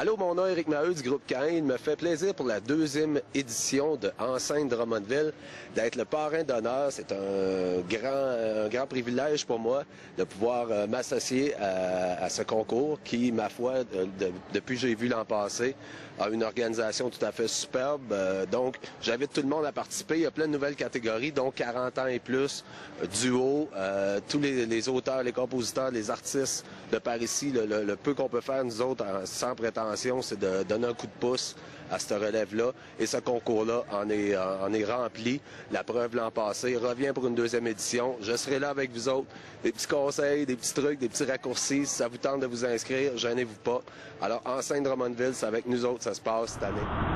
Allô, mon nom est Eric Maheu du groupe Cain. Il me fait plaisir pour la deuxième édition de Enceinte Drummondville d'être le parrain d'honneur. C'est un grand, un grand privilège pour moi de pouvoir euh, m'associer à, ce concours qui, ma foi, depuis que j'ai vu l'an passé, a une organisation tout à fait superbe. Euh, donc, j'invite tout le monde à participer. Il y a plein de nouvelles catégories, donc 40 ans et plus, duo, euh, tous les, auteurs, les compositeurs, les artistes de par ici, le, peu qu'on peut faire, nous autres, sans prétention c'est de donner un coup de pouce à cette relève-là. Et ce concours-là en est, en est rempli. La preuve l'an passé revient pour une deuxième édition. Je serai là avec vous autres. Des petits conseils, des petits trucs, des petits raccourcis. Si ça vous tente de vous inscrire, gênez-vous pas. Alors, enceinte Drummondville, c'est avec nous autres, ça se passe cette année.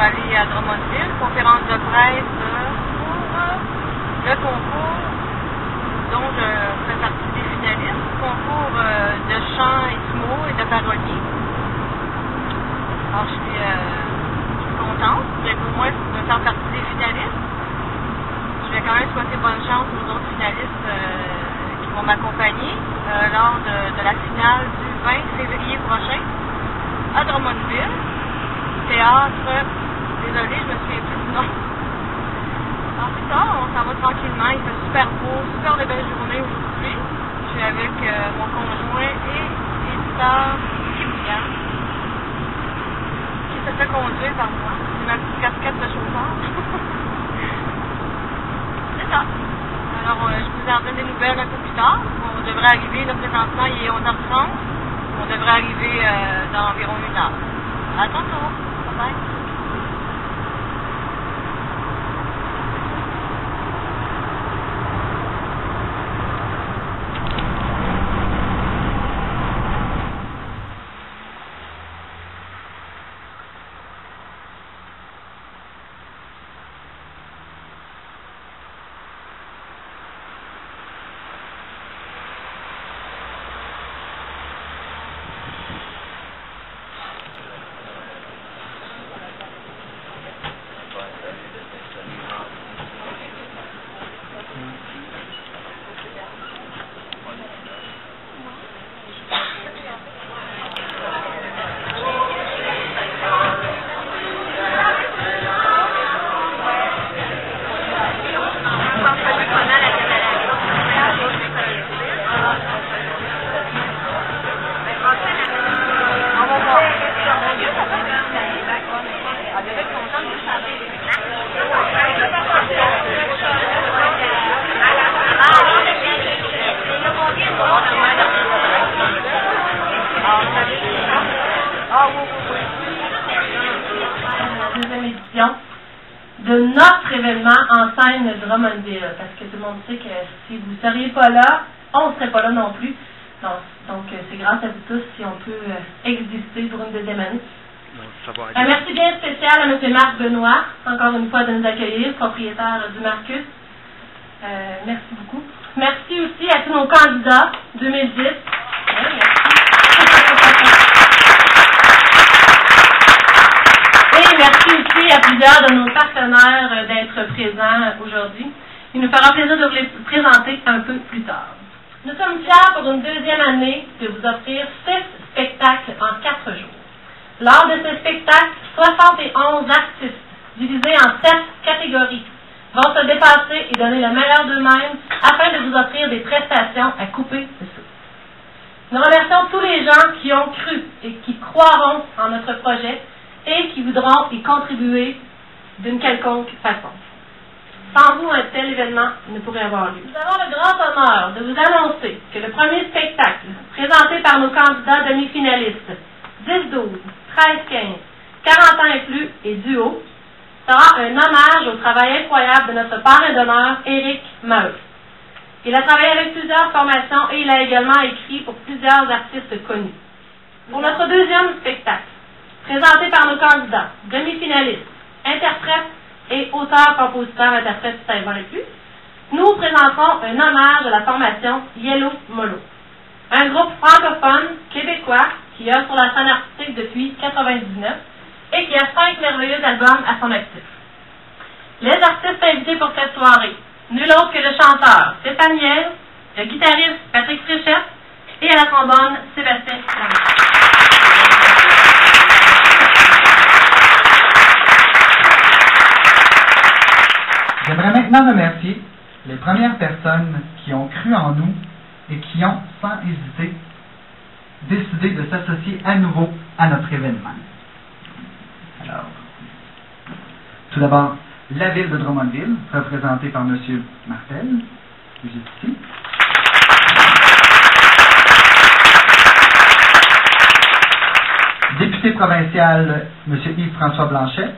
Aller à Drummondville, conférence de presse pour euh, le concours dont je fais partie des finalistes, concours euh, de chant esmo et de parolier. Alors je suis, euh, contente, mais pour moi de faire partie des finalistes. Je vais quand même souhaiter bonne chance aux autres finalistes qui vont m'accompagner lors de, de la finale du 20 février prochain à Drummondville théâtre Désolée, je me souviens plus du nom. Alors c'est ça, on s'en va tranquillement. Il fait super beau, super de belles journées aujourd'hui. Je suis avec euh, mon conjoint et éditeur Kylian qui se fait conduire par moi. C'est ma petite casquette de chauffeur. c'est ça. Alors euh, je vous en donne des nouvelles un peu plus tard. On devrait arriver, là présentement il est 11h30. On devrait arriver euh, dans environ une heure. À tantôt. Bye bye. De notre événement en scène de Drummondville. Parce que tout le monde sait que si vous ne seriez pas là, on ne serait pas là non plus. Donc, euh, c'est grâce à vous tous si on peut euh, exister pour une deuxième année. Un merci bien spécial à M. Marc Benoît, encore une fois, de nous accueillir, propriétaire du Marcus. Euh, merci beaucoup. Merci aussi à tous nos candidats 2010. merci aussi à plusieurs de nos partenaires euh, d'être présents aujourd'hui. Il nous fera plaisir de vous les présenter un peu plus tard. Nous sommes fiers pour une deuxième année de vous offrir six spectacles en quatre jours. Lors de ces spectacles, 71 artistes, divisés en sept catégories, vont se dépasser et donner le meilleur d'eux-mêmes afin de vous offrir des prestations à couper le souffle. Nous remercions tous les gens qui ont cru et qui croiront en notre projet et qui voudront y contribuer d'une quelconque façon. Sans vous, un tel événement ne pourrait avoir lieu? Nous avons le grand honneur de vous annoncer que le premier spectacle, présenté par nos candidats demi-finalistes, 10-12, 13-15, 40 ans et plus et duo, sera un hommage au travail incroyable de notre parrain d'honneur, Éric Maheu. Il a travaillé avec plusieurs formations et il a également écrit pour plusieurs artistes connus. Pour notre deuxième spectacle, présenté par nos candidats, demi-finalistes, interprètes et auteurs, compositeurs, interprètes, et plus, nous présenterons un hommage à la formation Yellow Molo, un groupe francophone québécois qui œuvre sur la scène artistique depuis 1999 et qui a cinq merveilleux albums à son actif. Les artistes invités pour cette soirée, nul autre que le chanteur Stéphane Niel, le guitariste Patrick Fréchette et à la trombone Sébastien J'aimerais remercier les premières personnes qui ont cru en nous et qui ont, sans hésiter, décidé de s'associer à nouveau à notre événement. Alors, tout d'abord, la ville de Drummondville, représentée par M. Martel, juste ici. Député provincial, M. Yves-François Blanchet.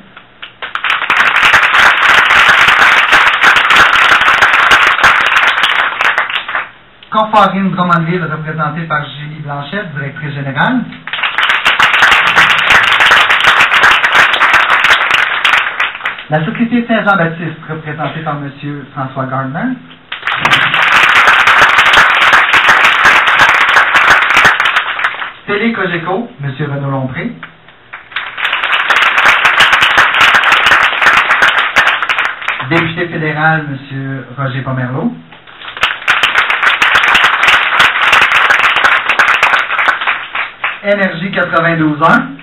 Conforine Drummondville, représentée par Julie Blanchet, directrice générale. La Société Saint-Jean-Baptiste, représentée par M. François Gardner. Télé Cogeco, M. Renaud Lompré. Député fédéral, M. Roger Pomerleau. Énergie 92.1.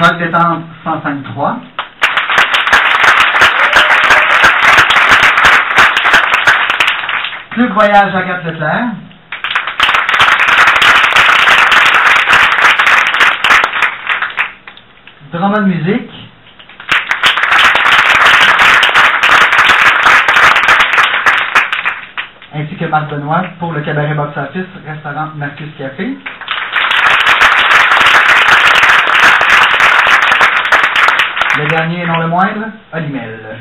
Rock détente 105.3. Club Voyage Agathe Leclerc. Drummond Musique. Marc Benoît pour le cabaret box office restaurant Marcus Café. Le dernier et non le moindre, Olimel.